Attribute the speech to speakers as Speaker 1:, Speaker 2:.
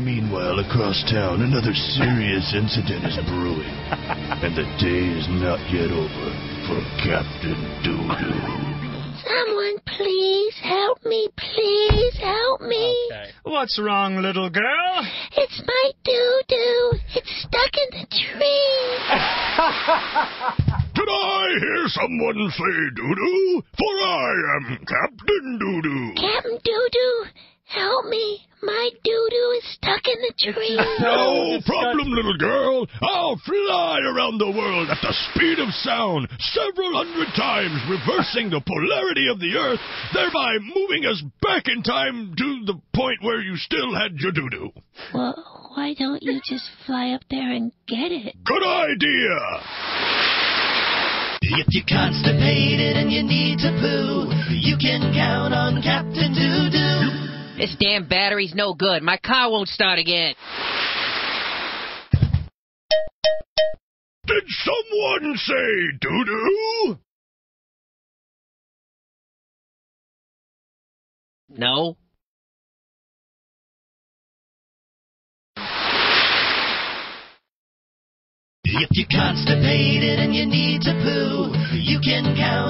Speaker 1: Meanwhile, across town, another serious incident is brewing. and the day is not yet over for Captain Doodoo.
Speaker 2: Someone please help me, please help me.
Speaker 3: Okay.
Speaker 4: What's wrong, little girl?
Speaker 2: It's my doo-doo. It's stuck in the tree.
Speaker 1: Did I hear someone say doo-doo? For I am Captain Doodoo.
Speaker 2: Captain Doo-doo, help me. My doo-doo is stuck tree.
Speaker 1: No problem, little girl. I'll fly around the world at the speed of sound, several hundred times, reversing the polarity of the Earth, thereby moving us back in time to the point where you still had your doo-doo.
Speaker 2: well, why don't you just fly up there and get it?
Speaker 1: Good idea.
Speaker 5: If you're constipated and you need to poo, you can count on Captain Doo-Doo.
Speaker 6: This damn battery's no good. My car won't start again.
Speaker 1: Did someone say doo-doo?
Speaker 6: No.
Speaker 5: If you're constipated and you need to poo, you can count on Captain